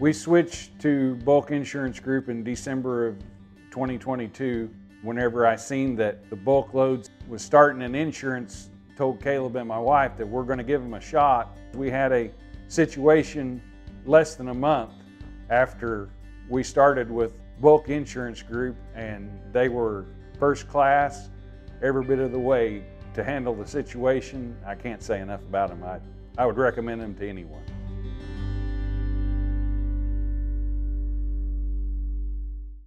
We switched to Bulk Insurance Group in December of 2022. Whenever I seen that the BulkLoads was starting in insurance, told Caleb and my wife that we're going to give them a shot. We had a situation less than a month after we started with Bulk Insurance Group, and they were first class every bit of the way to handle the situation. I can't say enough about them. I, I would recommend them to anyone.